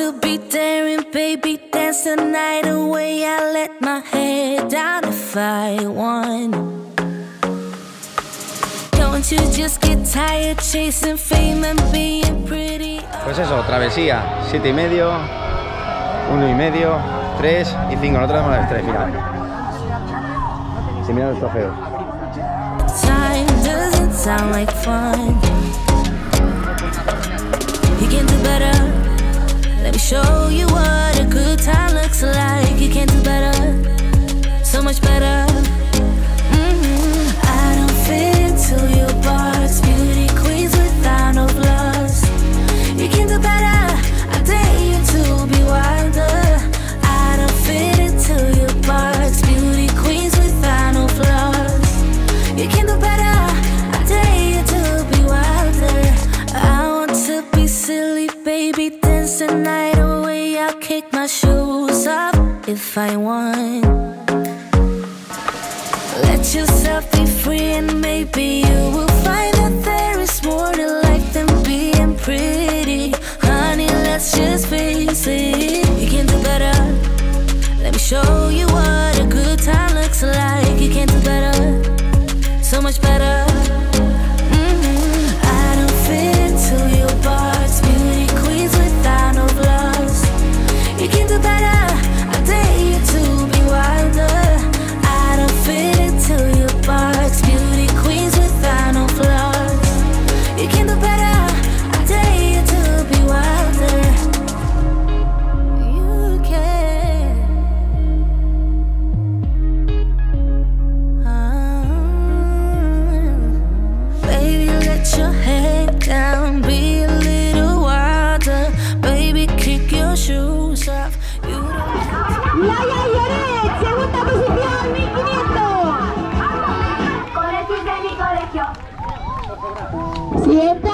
to be daring, baby, dance the night away. I let my head down if I want. Don't you just get tired chasing fame and being pretty? Pues eso, travesía, siete y medio, uno y medio, tres y cinco. Nosotros damos las tres, mira. Si mira los trofeos. Time doesn't sound like fun. You can do better. keep dancing night away. I'll kick my shoes up if I want. Let yourself be free, and maybe you will find. Siete.